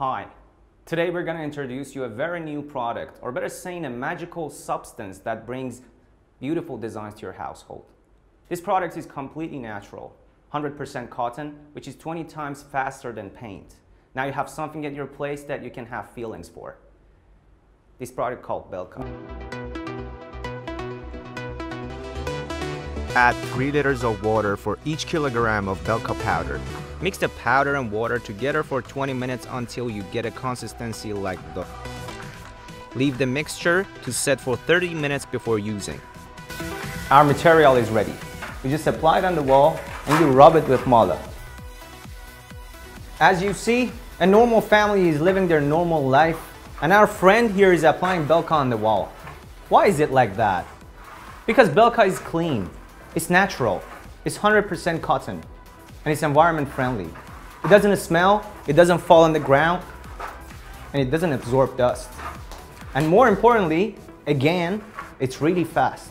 Hi, today we're going to introduce you a very new product, or better saying a magical substance that brings beautiful designs to your household. This product is completely natural, 100% cotton, which is 20 times faster than paint. Now you have something at your place that you can have feelings for. This product called Belka. Add 3 liters of water for each kilogram of Belka powder. Mix the powder and water together for 20 minutes until you get a consistency like the. Leave the mixture to set for 30 minutes before using. Our material is ready. We just apply it on the wall and you rub it with mala. As you see, a normal family is living their normal life and our friend here is applying Belka on the wall. Why is it like that? Because Belka is clean, it's natural, it's 100% cotton, and it's environment friendly. It doesn't smell, it doesn't fall on the ground, and it doesn't absorb dust. And more importantly, again, it's really fast.